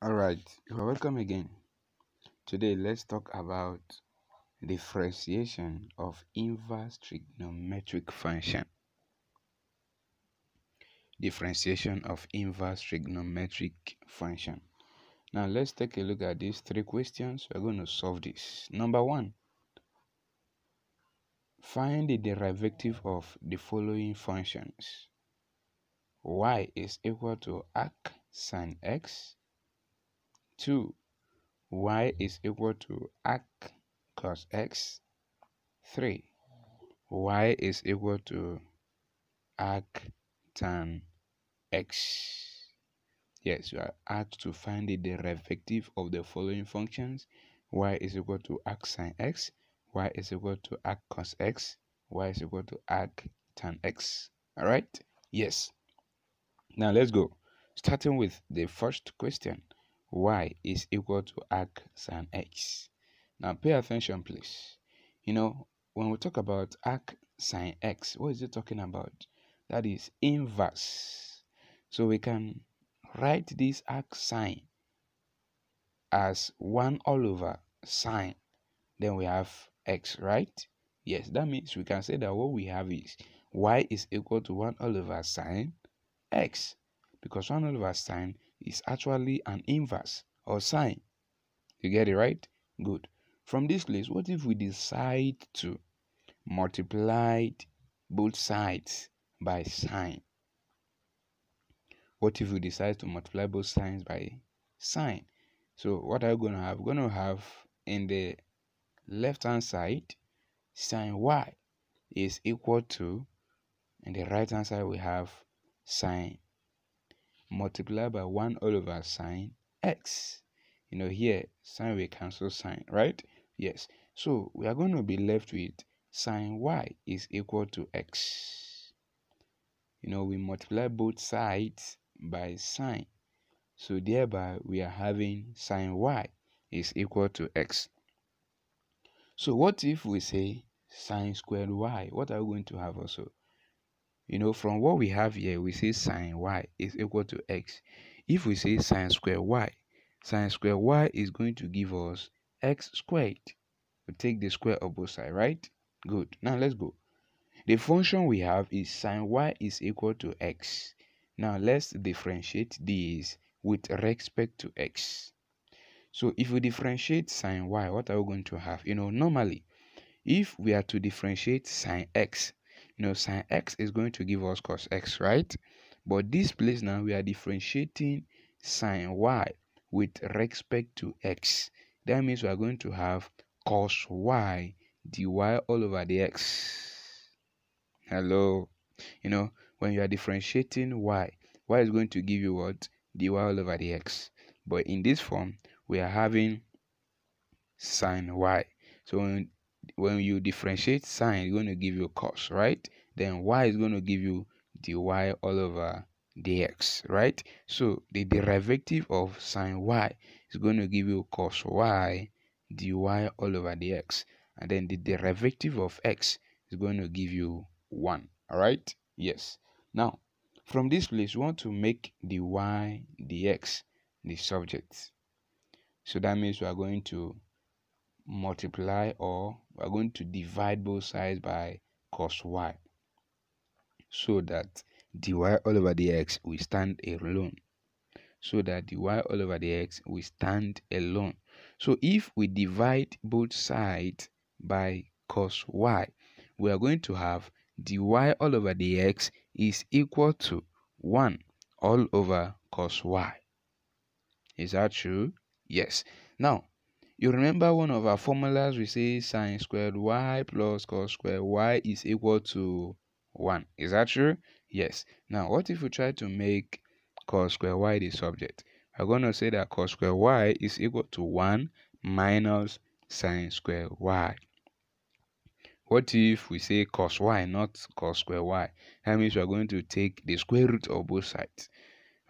All right, you are welcome again. Today, let's talk about differentiation of inverse trigonometric function. Differentiation of inverse trigonometric function. Now, let's take a look at these three questions. We're going to solve this. Number one, find the derivative of the following functions. y is equal to arc sine x 2 y is equal to arc cos x 3 y is equal to arc tan x. Yes you are asked to find the derivative of the following functions. Y is equal to arc sine x. Y is equal to arc cos x. Y is equal to arc tan x. All right yes. Now let's go. Starting with the first question y is equal to arc sine x. Now pay attention please. You know, when we talk about arc sine x, what is it talking about? That is inverse. So we can write this arc sine as 1 all over sine. Then we have x, right? Yes, that means we can say that what we have is y is equal to 1 all over sine x. Because 1 all over sine is actually an inverse or sine. You get it right? Good. From this place, what if we decide to multiply both sides by sine? What if we decide to multiply both sides by sine? So what are we going to have? We're going to have in the left hand side sine y is equal to in the right hand side we have sine multiply by 1 all over sine x. You know, here sine will cancel sine, right? Yes. So we are going to be left with sine y is equal to x. You know, we multiply both sides by sine. So thereby we are having sine y is equal to x. So what if we say sine squared y? What are we going to have also? You know, from what we have here, we say sine y is equal to x. If we say sine square y, sine square y is going to give us x squared. We take the square of both sides, right? Good. Now let's go. The function we have is sine y is equal to x. Now let's differentiate these with respect to x. So if we differentiate sine y, what are we going to have? You know, normally, if we are to differentiate sine x, you know sine x is going to give us cos x right? But this place now we are differentiating sine y with respect to x. That means we are going to have cos y dy all over dx. Hello? You know when you are differentiating y y is going to give you what? dy all over dx. But in this form we are having sine y. So when when you differentiate sine, it's going to give you cos, right? Then y is going to give you dy all over dx, right? So the derivative of sine y is going to give you cos y dy all over dx. And then the derivative of x is going to give you 1, all right? Yes. Now, from this place, we want to make dy dx the subject. So that means we are going to multiply or we're going to divide both sides by cos y so that dy all over dx will stand alone. So that dy all over dx will stand alone. So if we divide both sides by cos y we are going to have dy all over dx is equal to 1 all over cos y. Is that true? Yes. Now you remember one of our formulas, we say sine squared y plus cos squared y is equal to 1. Is that true? Yes. Now, what if we try to make cos squared y the subject? We're going to say that cos squared y is equal to 1 minus sine squared y. What if we say cos y, not cos squared y? That means we're going to take the square root of both sides.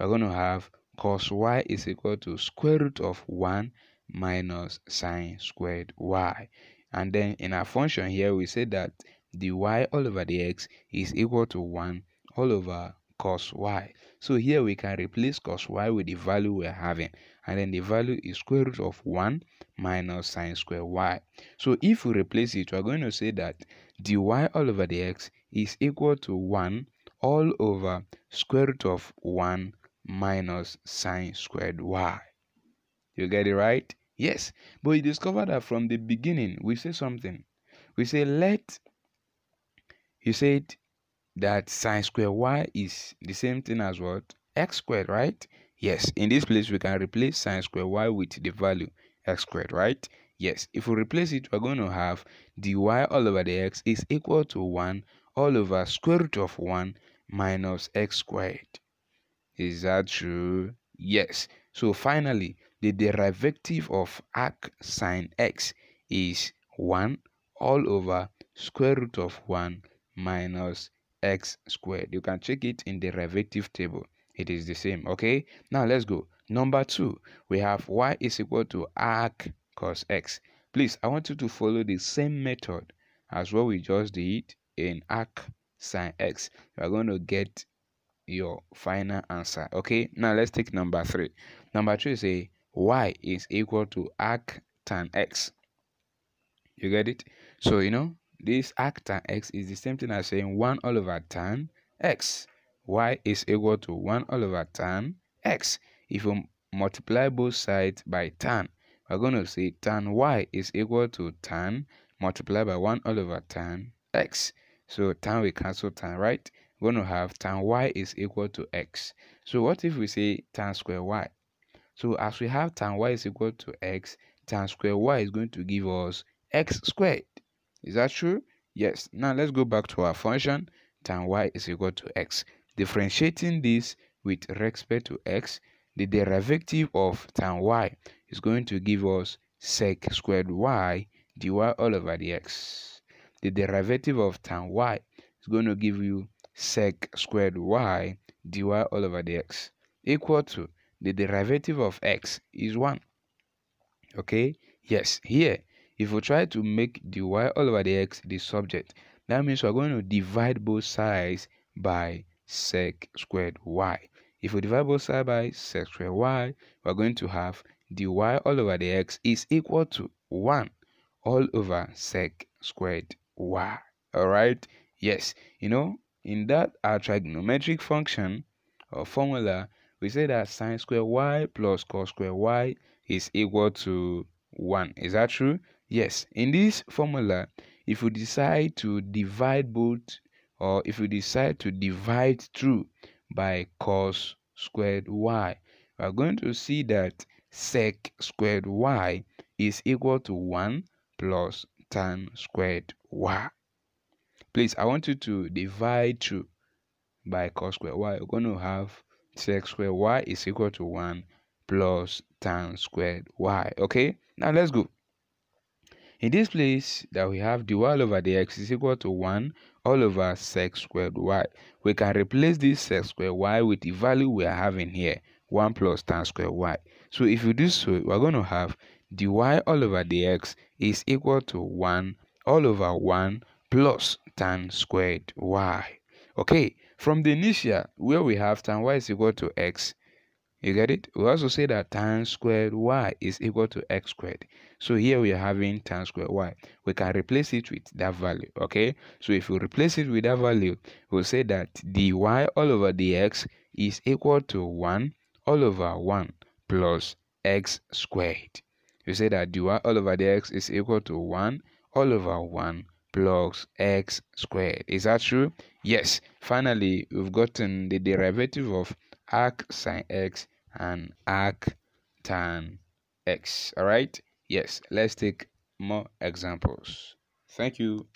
We're going to have cos y is equal to square root of 1 minus sine squared y. And then in our function here, we say that dy all over dx is equal to 1 all over cos y. So here we can replace cos y with the value we're having. And then the value is square root of 1 minus sine square y. So if we replace it, we're going to say that dy all over dx is equal to 1 all over square root of 1 minus sine squared y. You get it right? Yes. But you discover that from the beginning, we say something. We say let, you said that sine square y is the same thing as what? x squared, right? Yes. In this place, we can replace sine square y with the value x squared, right? Yes. If we replace it, we're going to have dy all over dx is equal to 1 all over square root of 1 minus x squared. Is that true? Yes. So finally, the derivative of arc sine x is 1 all over square root of 1 minus x squared. You can check it in the derivative table. It is the same. Okay. Now let's go. Number two, we have y is equal to arc cos x. Please, I want you to follow the same method as what we just did in arc sine x. You are going to get your final answer. Okay, now let's take number three. Number three say y is equal to arc tan x. You get it? So you know this arc tan x is the same thing as saying 1 all over tan x. y is equal to 1 all over tan x. If you multiply both sides by tan, we're going to say tan y is equal to tan multiplied by 1 all over tan x. So tan will cancel tan, right? we're going to have tan y is equal to x. So what if we say tan square y? So as we have tan y is equal to x, tan square y is going to give us x squared. Is that true? Yes. Now let's go back to our function. Tan y is equal to x. Differentiating this with respect to x, the derivative of tan y is going to give us sec squared y dy all over dx. The derivative of tan y is going to give you sec squared y dy all over dx equal to the derivative of x is 1. Okay? Yes, here, if we try to make dy all over dx the subject, that means we're going to divide both sides by sec squared y. If we divide both sides by sec squared y, we're going to have dy all over dx is equal to 1 all over sec squared y. Alright? Yes, you know, in that our trigonometric function or formula, we say that sine square y plus cos square y is equal to 1. Is that true? Yes. In this formula, if we decide to divide both or if we decide to divide through by cos squared y, we are going to see that sec squared y is equal to 1 plus tan squared y. Please, I want you to divide through by cos squared y. You're going to have sec squared y is equal to 1 plus tan squared y. Okay, now let's go. In this place that we have dy over dx is equal to 1 all over sec squared y. We can replace this sec squared y with the value we are having here, 1 plus tan squared y. So if you do so, we're going to have dy all over dx is equal to 1 all over 1 plus tan squared y. Okay, from the initial where we have tan y is equal to x, you get it? We also say that tan squared y is equal to x squared. So here we are having tan squared y. We can replace it with that value, okay? So if we replace it with that value, we'll say that dy all over dx is equal to 1 all over 1 plus x squared. We say that dy all over dx is equal to 1 all over 1 plus x squared. Is that true? Yes. Finally, we've gotten the derivative of arc sine x and arc tan x. All right? Yes. Let's take more examples. Thank you.